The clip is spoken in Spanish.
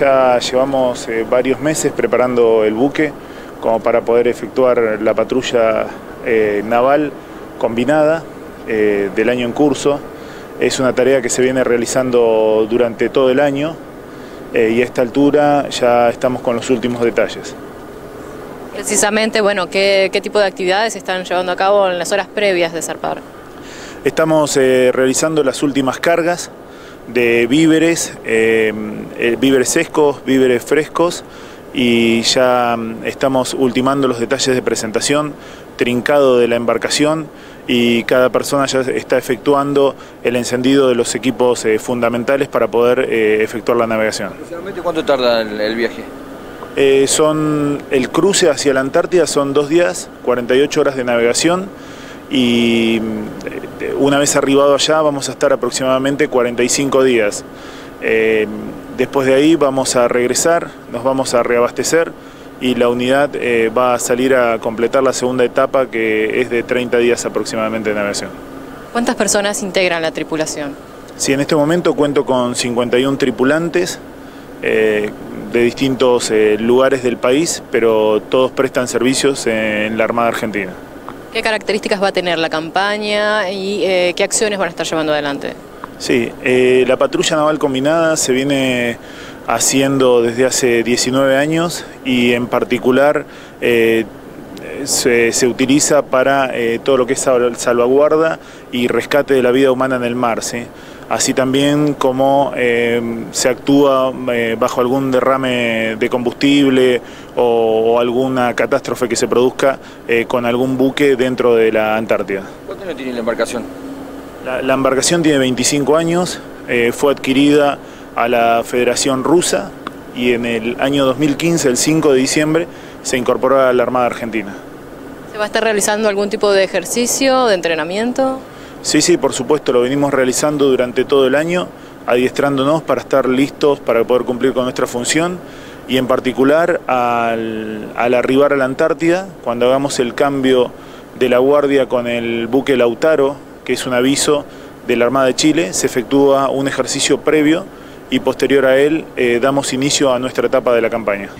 Ya llevamos eh, varios meses preparando el buque como para poder efectuar la patrulla eh, naval combinada eh, del año en curso. Es una tarea que se viene realizando durante todo el año y a esta altura ya estamos con los últimos detalles. Precisamente, bueno, ¿qué, qué tipo de actividades se están llevando a cabo en las horas previas de zarpar? Estamos realizando las últimas cargas de víveres, eh, eh, víveres secos, víveres frescos y ya mm, estamos ultimando los detalles de presentación, trincado de la embarcación y cada persona ya está efectuando el encendido de los equipos eh, fundamentales para poder efectuar la navegación. ¿Cuánto tarda el, viaje? son el cruce hacia la Antártida son dos días, 48 horas de navegación y mm, una vez arribado allá vamos a estar aproximadamente 45 días. Eh, después de ahí vamos a regresar, nos vamos a reabastecer y la unidad eh, va a salir a completar la segunda etapa que es de 30 días aproximadamente de navegación. ¿Cuántas personas integran la tripulación? Sí, en este momento cuento con 51 tripulantes eh, de distintos lugares del país, pero todos prestan servicios en la Armada Argentina. ¿Qué características va a tener la campaña y eh, qué acciones van a estar llevando adelante? Sí, eh, la patrulla naval combinada se viene haciendo desde hace 19 años y en particular eh, se, utiliza para todo lo que es salvaguarda y rescate de la vida humana en el mar. ¿sí? Así también como eh, se actúa eh, bajo algún derrame de combustible o, alguna catástrofe que se produzca eh, con algún buque dentro de la Antártida. ¿Cuánto años tiene la embarcación? La, embarcación tiene 25 años, fue adquirida a la Federación Rusa y en el año 2015, el 5 de diciembre, se incorporó a la Armada Argentina. ¿Se va a estar realizando algún tipo de ejercicio, de entrenamiento? Sí, sí, por supuesto, lo venimos realizando durante todo el año, adiestrándonos para estar listos para poder cumplir con nuestra función y en particular al, arribar a la Antártida, cuando hagamos el cambio de la guardia con el buque Lautaro, que es un aviso de la Armada de Chile, se efectúa un ejercicio previo y posterior a él eh, damos inicio a nuestra etapa de la campaña.